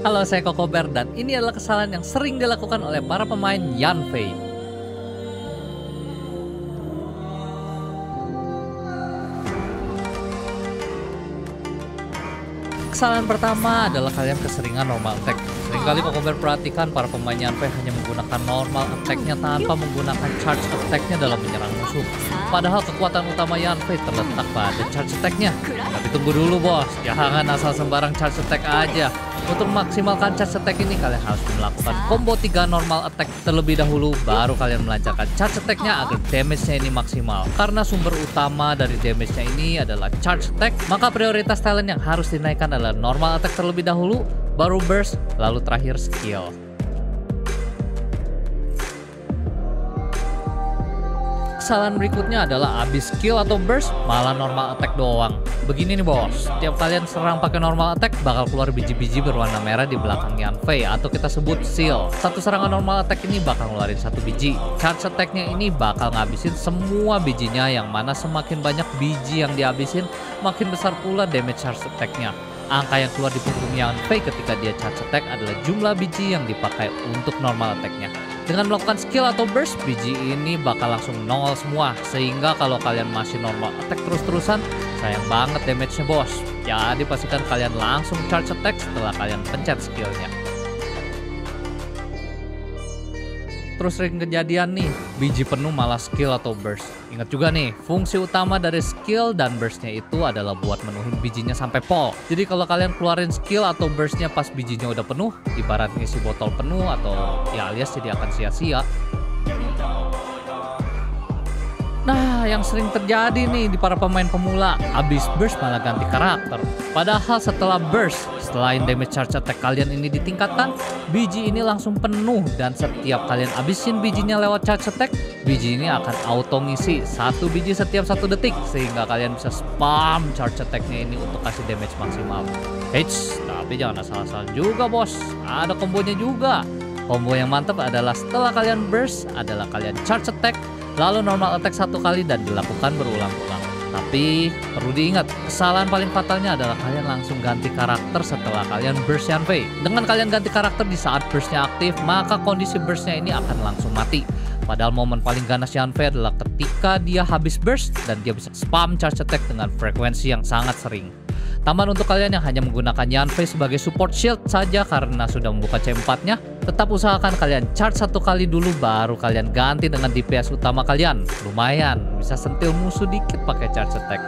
Halo, saya Koko Bear dan ini adalah kesalahan yang sering dilakukan oleh para pemain Yanfei. Kesalahan pertama adalah kalian keseringan normal attack. Seringkali Koko Bear perhatikan para pemain Yanfei hanya menggunakan normal attack-nya tanpa menggunakan charge attack-nya dalam menyerang musuh. Padahal kekuatan utama Yanfei terletak pada charge attack-nya. Tapi tunggu dulu bos, jangan asal sembarang charge attack aja. Untuk memaksimalkan charge attack ini kalian harus melakukan combo 3 normal attack terlebih dahulu baru kalian melancarkan charge attack-nya agar damage-nya ini maksimal. Karena sumber utama dari damage-nya ini adalah charge attack, maka prioritas talent yang harus dinaikkan adalah normal attack terlebih dahulu, baru burst, lalu terakhir skill. Kesalahan berikutnya adalah abis skill atau burst malah normal attack doang. Begini nih bos, setiap kalian serang pakai normal attack bakal keluar biji-biji berwarna merah di belakang Yanfei atau kita sebut seal. Satu serangan normal attack ini bakal ngeluarin satu biji. Charge attacknya ini bakal ngabisin semua bijinya yang mana semakin banyak biji yang dihabisin makin besar pula damage charge attacknya. Angka yang keluar di punggung Yanfei ketika dia charge attack adalah jumlah biji yang dipakai untuk normal attacknya. Dengan melakukan skill atau burst, biji ini bakal langsung nongol semua. Sehingga kalau kalian masih normal attack terus-terusan, sayang banget damage-nya bos. Jadi pastikan kalian langsung charge attack setelah kalian pencet skillnya. Terus sering kejadian nih, biji penuh malah skill atau burst. Ingat juga nih, fungsi utama dari skill dan burstnya itu adalah buat menuhin bijinya sampai pol. Jadi kalau kalian keluarin skill atau burstnya pas bijinya udah penuh, ibarat ngisi botol penuh atau ya alias jadi akan sia-sia. Nah, yang sering terjadi nih di para pemain pemula, abis burst malah ganti karakter. Padahal setelah burst, selain damage charge attack kalian ini ditingkatkan, biji ini langsung penuh dan setiap kalian abisin bijinya lewat charge attack, biji ini akan auto ngisi satu biji setiap satu detik sehingga kalian bisa spam charge attacknya ini untuk kasih damage maksimal. Eits, tapi jangan asal-asal juga bos, ada kombonya juga. Combo yang mantap adalah setelah kalian burst adalah kalian charge attack lalu normal attack satu kali dan dilakukan berulang-ulang. Tapi perlu diingat, kesalahan paling fatalnya adalah kalian langsung ganti karakter setelah kalian burst Yanfei. Dengan kalian ganti karakter di saat burstnya aktif, maka kondisi burstnya ini akan langsung mati. Padahal momen paling ganas Yanfei adalah ketika dia habis burst dan dia bisa spam charge attack dengan frekuensi yang sangat sering. Taman untuk kalian yang hanya menggunakan Yanfei sebagai support shield saja karena sudah membuka C4-nya, tetap usahakan kalian charge satu kali dulu baru kalian ganti dengan DPS utama kalian. Lumayan, bisa sentil musuh dikit pakai charge attack.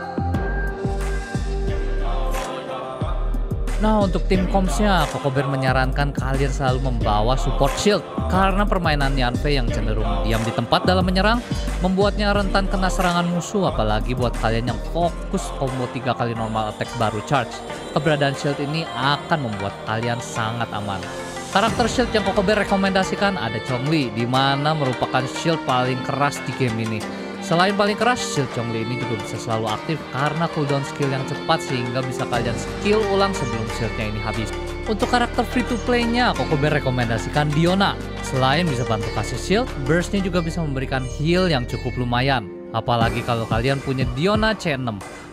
Nah untuk tim komsnya, Kokobir menyarankan kalian selalu membawa support shield karena permainan Yanfei yang cenderung diam di tempat dalam menyerang membuatnya rentan kena serangan musuh apalagi buat kalian yang fokus combo 3 kali normal attack baru charge. Keberadaan shield ini akan membuat kalian sangat aman. Karakter shield yang Kokobir rekomendasikan ada Chongli, di mana merupakan shield paling keras di game ini. Selain paling keras, shield Chongli ini juga bisa selalu aktif karena cooldown skill yang cepat sehingga bisa kalian skill ulang sebelum shieldnya ini habis. Untuk karakter free to play-nya, Kokobir rekomendasikan Diona. Selain bisa bantu kasih shield, burst-nya juga bisa memberikan heal yang cukup lumayan. Apalagi kalau kalian punya Diona C6.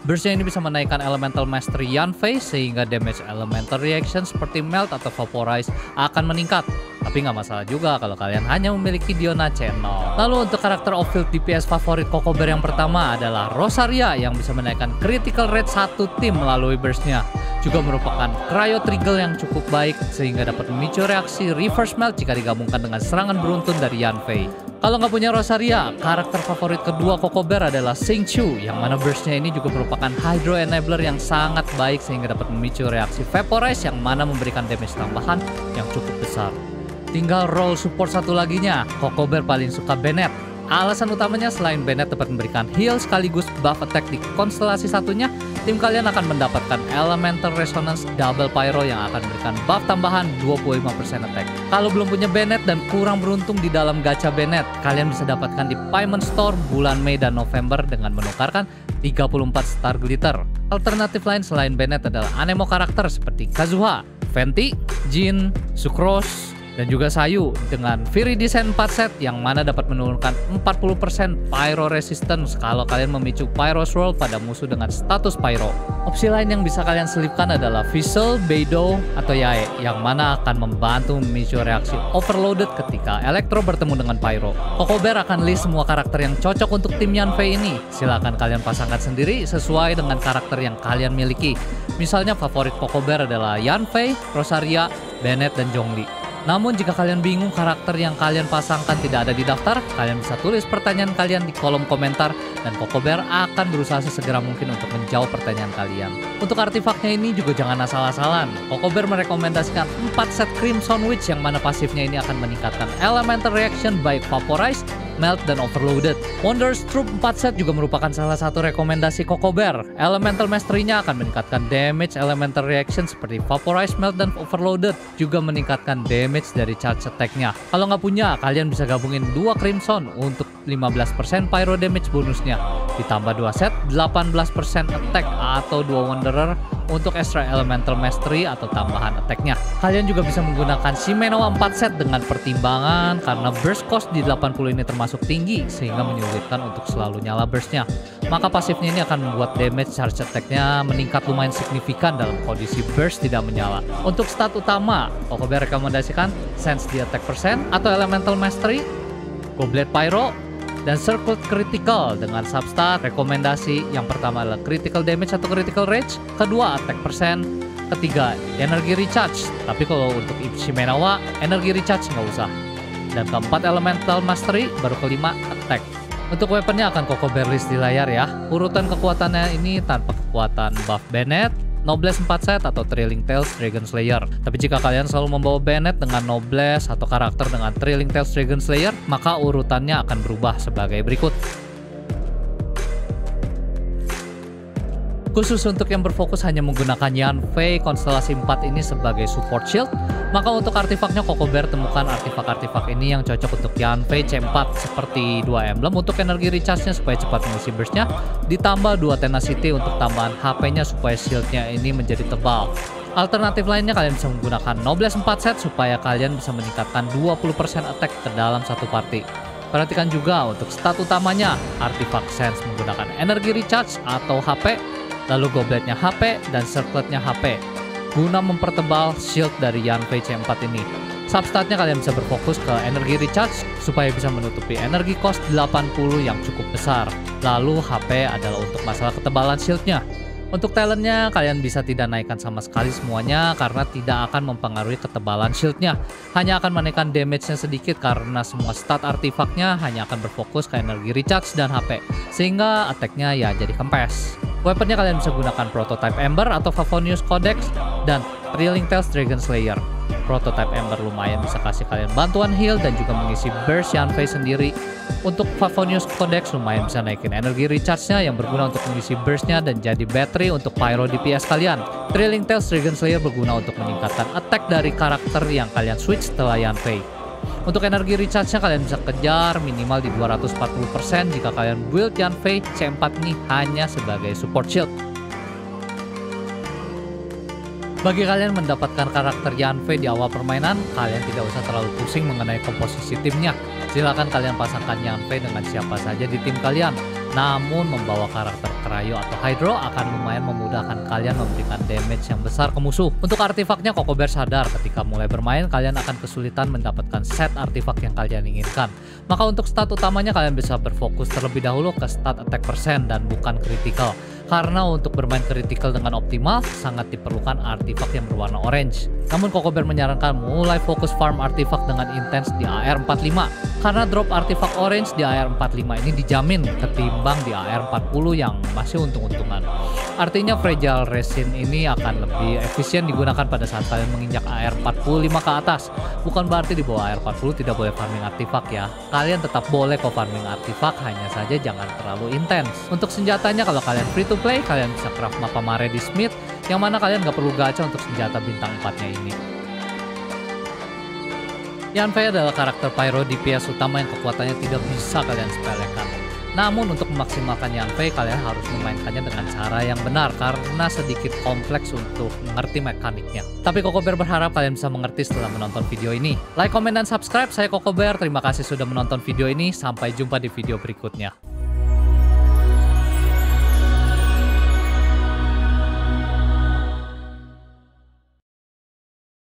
Burst-nya ini bisa menaikkan elemental mastery Yanfei sehingga damage elemental reaction seperti melt atau vaporize akan meningkat. Tapi nggak masalah juga kalau kalian hanya memiliki Diona C0. Lalu untuk karakter off-field DPS favorit Kokobir yang pertama adalah Rosaria yang bisa menaikkan critical rate satu tim melalui burst-nya. Juga merupakan cryo trigger yang cukup baik sehingga dapat memicu reaksi reverse melt jika digabungkan dengan serangan beruntun dari Yanfei. Kalau nggak punya Rosaria, karakter favorit kedua Kokobir adalah Sing Chu, yang mana burstnya ini juga merupakan Hydro Enabler yang sangat baik sehingga dapat memicu reaksi Vaporize yang mana memberikan damage tambahan yang cukup besar. Tinggal role support satu laginya, Kokobir paling suka Bennett. Alasan utamanya selain Bennett dapat memberikan heal sekaligus buff attack di konstelasi satunya, tim kalian akan mendapatkan Elemental Resonance Double Pyro yang akan memberikan buff tambahan 25% attack. Kalau belum punya Bennett dan kurang beruntung di dalam gacha Bennett, kalian bisa dapatkan di Payment Store bulan Mei dan November dengan menukarkan 34 Star Glitter. Alternatif lain selain Bennett adalah anemo karakter seperti Kazuha, Venti, Jin, Sucrose, dan juga Sayu dengan Viridescent 4 set yang mana dapat menurunkan 40% Pyro Resistance kalau kalian memicu Pyro Swirl pada musuh dengan status Pyro. Opsi lain yang bisa kalian selipkan adalah Visual, Beidou, atau Yae yang mana akan membantu memicu reaksi Overloaded ketika Electro bertemu dengan Pyro. Kokober akan list semua karakter yang cocok untuk tim Yanfei ini. Silahkan kalian pasangkan sendiri sesuai dengan karakter yang kalian miliki. Misalnya favorit Kokober adalah Yanfei, Rosaria, Bennett, dan Zhongli. Namun jika kalian bingung karakter yang kalian pasangkan tidak ada di daftar, kalian bisa tulis pertanyaan kalian di kolom komentar dan Kokober akan berusaha sesegera mungkin untuk menjawab pertanyaan kalian. Untuk artefaknya ini juga jangan asal-asalan. Kokober merekomendasikan 4 set Crimson Witch yang mana pasifnya ini akan meningkatkan Elemental Reaction baik Vaporize, Melt, dan Overloaded. Wonders Troop 4 set juga merupakan salah satu rekomendasi Kokober. Elemental Mastery-nya akan meningkatkan damage Elemental Reaction seperti Vaporize, Melt, dan Overloaded. Juga meningkatkan damage dari charge attack-nya. Kalau nggak punya, kalian bisa gabungin dua Crimson untuk 15% Pyro damage bonusnya. Ditambah dua set, 18% attack atau dua Wanderer untuk extra elemental mastery atau tambahan attack-nya. Kalian juga bisa menggunakan Shimenowa 4 set dengan pertimbangan karena burst cost di 80 ini termasuk tinggi sehingga menyulitkan untuk selalu nyala burstnya. Maka pasifnya ini akan membuat damage charge attack-nya meningkat lumayan signifikan dalam kondisi burst tidak menyala. Untuk stat utama, Kokobe rekomendasikan Sense di attack percent atau elemental mastery, Goblet Pyro, dan Circle Critical dengan substat rekomendasi yang pertama adalah Critical Damage atau Critical Range, kedua Attack Percent, ketiga Energi Recharge, tapi kalau untuk Shimenawa energi recharge nggak usah. Dan keempat Elemental Mastery, baru kelima Attack. Untuk weaponnya akan Koko berlis di layar ya. Urutan kekuatannya ini tanpa kekuatan buff Bennett, Noblesse 4 set atau Trailing Tales Dragon Slayer. Tapi jika kalian selalu membawa Bennett dengan Noblesse atau karakter dengan Trailing Tales Dragon Slayer, maka urutannya akan berubah sebagai berikut. Khusus untuk yang berfokus hanya menggunakan Yanfei konstelasi 4 ini sebagai support shield, maka untuk artefaknya Kokober temukan artefak-artefak ini yang cocok untuk Yanfei C4 seperti dua emblem untuk energi recharge-nya supaya cepat mengisi burst-nya, ditambah dua tenacity untuk tambahan HP-nya supaya shield-nya ini menjadi tebal. Alternatif lainnya kalian bisa menggunakan Noblesse 4 set supaya kalian bisa meningkatkan 20% attack ke dalam satu party. Perhatikan juga untuk stat utamanya, artifak Sense menggunakan energi recharge atau HP lalu gobletnya HP dan circletnya HP, guna mempertebal shield dari Yanfei C4 ini. Substatnya kalian bisa berfokus ke energi recharge supaya bisa menutupi energi cost 80 yang cukup besar. Lalu HP adalah untuk masalah ketebalan shieldnya. Untuk talentnya, kalian bisa tidak naikkan sama sekali semuanya karena tidak akan mempengaruhi ketebalan shieldnya. Hanya akan menaikkan damage-nya sedikit karena semua stat artifaknya hanya akan berfokus ke energi recharge dan HP. Sehingga attack-nya ya jadi kempes. Weaponnya kalian bisa gunakan Prototype Ember atau Favonius Codex dan Thrilling Tales Dragon Slayer. Prototype Ember lumayan bisa kasih kalian bantuan heal dan juga mengisi burst Yanfei sendiri. Untuk Favonius Codex lumayan bisa naikin energi recharge-nya yang berguna untuk mengisi burst-nya dan jadi battery untuk pyro DPS kalian. Thrilling Tales Dragon Slayer berguna untuk meningkatkan attack dari karakter yang kalian switch setelah Yanfei. Untuk energi recharge-nya kalian bisa kejar minimal di 240% jika kalian build Yanfei C4 ini hanya sebagai support shield. Bagi kalian mendapatkan karakter Yanfei di awal permainan, kalian tidak usah terlalu pusing mengenai komposisi timnya. Silahkan kalian pasangkan Yanfei dengan siapa saja di tim kalian. Namun membawa karakter Krayo atau Hydro akan lumayan memudahkan kalian memberikan damage yang besar ke musuh. Untuk artefaknya Kokober sadar ketika mulai bermain kalian akan kesulitan mendapatkan set artefak yang kalian inginkan. Maka untuk stat utamanya kalian bisa berfokus terlebih dahulu ke stat attack percent dan bukan critical. Karena untuk bermain critical dengan optimal sangat diperlukan artefak yang berwarna orange. Namun Kokober menyarankan mulai fokus farm artefak dengan intens di AR45 karena drop artefak orange di AR45 ini dijamin ketimbang di AR40 yang masih untung-untungan. Artinya fragile resin ini akan lebih efisien digunakan pada saat kalian menginjak AR45 ke atas. Bukan berarti di bawah AR40 tidak boleh farming artefak ya. Kalian tetap boleh kok farming artefak, hanya saja jangan terlalu intens. Untuk senjatanya kalau kalian free to play, kalian bisa craft mapa mare di Smith yang mana kalian gak perlu gacha untuk senjata bintang 4 nya ini. Yanfei adalah karakter pyro DPS utama yang kekuatannya tidak bisa kalian sepelekan. Namun untuk memaksimalkan Yanfei kalian harus memainkannya dengan cara yang benar karena sedikit kompleks untuk mengerti mekaniknya. Tapi Koko Bear berharap kalian bisa mengerti setelah menonton video ini. Like, komen, dan subscribe. Saya Koko Bear. Terima kasih sudah menonton video ini. Sampai jumpa di video berikutnya.